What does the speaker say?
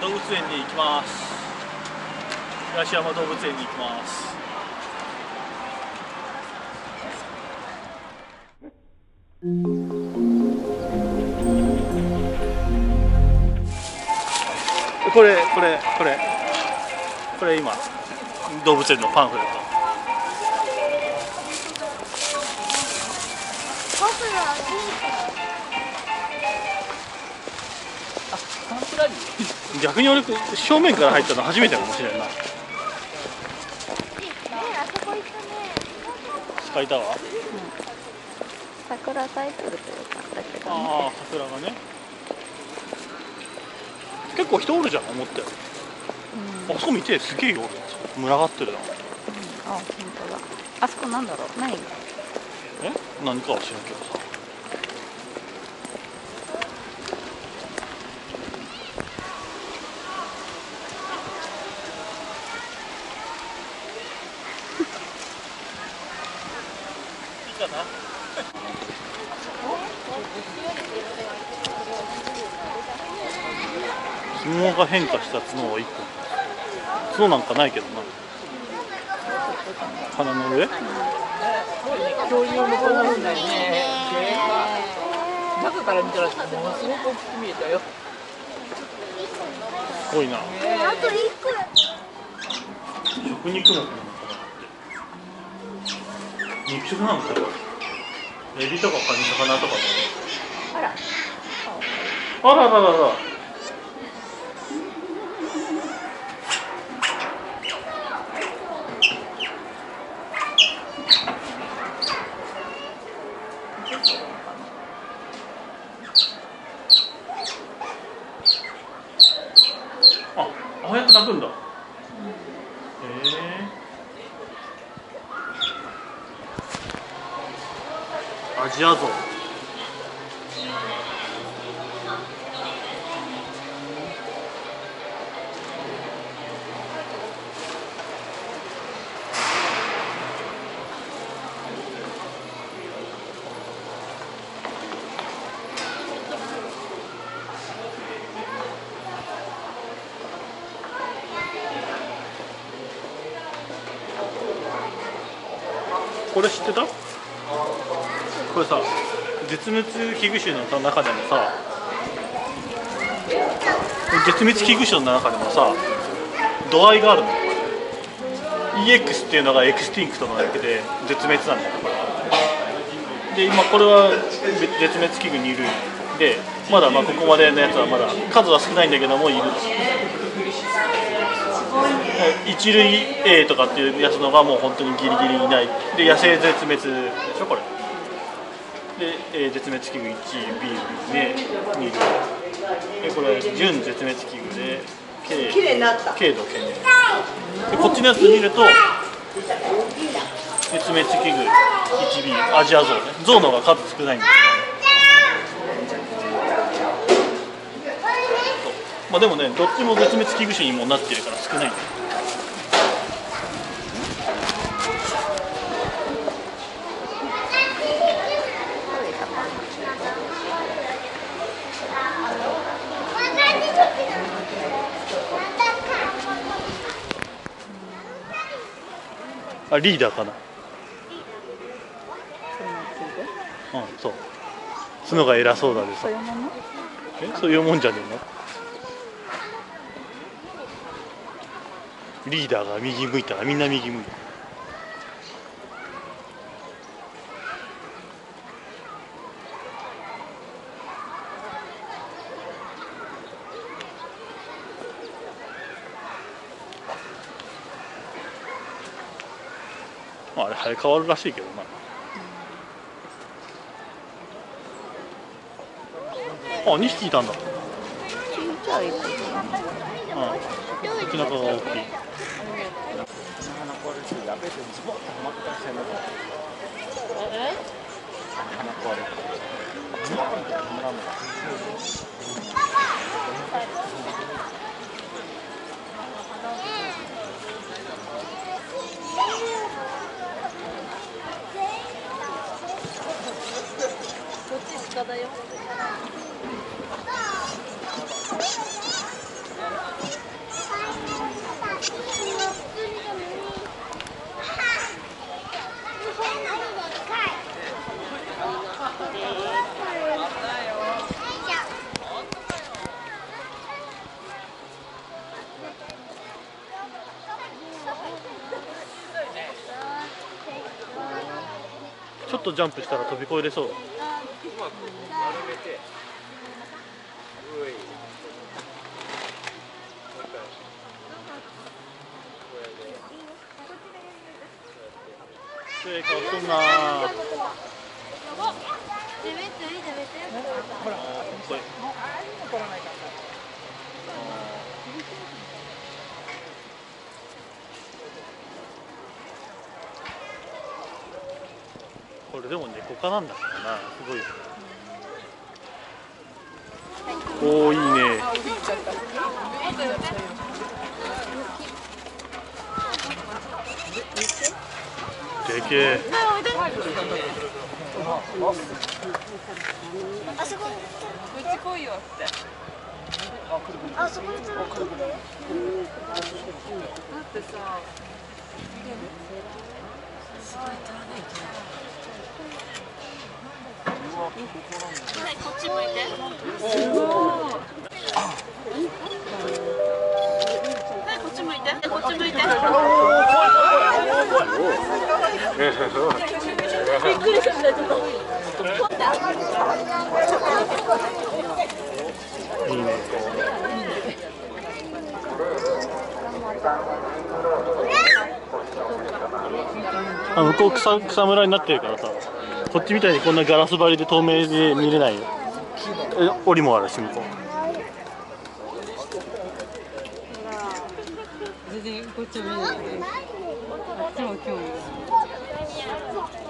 動物園に行きます。東山動物園に行きます。これこれこれ。これ今動物園のパンフレット。逆に俺正面から入ったの初めてかもしれんな。ねあそこ行ったねスカイタワー？桜タイトルというかだけどね。ああ桜がね。結構人おるじゃん思ったようん。あそこ見てすげえよ群がってるな。あ本当だ。あそこなんだろう？何え？何かは知らんけどさかなが変化した角は1個。角なんかないけどな。鼻の上？恐竜のこんな風になるね。中から見たらものすごく大きく見えたよ。すごいな。あと一個食肉の肉食なのかなエビとかカニ魚とかあらあららららあ、ああやって炊くんだ。へえ。アジアゾウ。これ知ってた？これさ絶滅危惧種の中でもさ絶滅危惧種の中でもさ度合いがあるの。EX っていうのが Extinct の訳で絶滅なんだよ。で今これは絶滅危惧2類でまだまあここまでのやつはまだ数は少ないんだけどもいる。一類 A とかっていうやつのがもう本当にギリギリいない。で野生絶滅でしょこれ。で、えー絶滅危惧 1B で2類でこれ準絶滅危惧で軽綺麗になった。軽度懸念でこっちのやつ見ると絶滅危惧 1B アジアゾウね。ゾウの方が数少ないんですまあでもねどっちも絶滅危惧種にもなってるから少ないんだよあリーダーかな。うんそう。角が偉そうだでさ。え？そういうもんじゃねえの？リーダーが右向いたらみんな右向いたまあ、あれ生え変わるらしいけどな、あ2匹いたんだ。小さいうん。口の中が大きいえっとジャンプしたら飛び越えれそう。んなデベットいいデベットこれ怒らないかこれでも猫科なんだからな。すごいおおいいね。でけえ。あそこにこっち来いよってあそこに連れてってだってさ向こっち向いてこっち向いてびっくりしたちょっといいねあ向こう草草むらになってるからさ。こっちみたいにこんなガラス張りで透明で見れない。よ檻もあるし向こう。全然こっちは見ないであっちも興味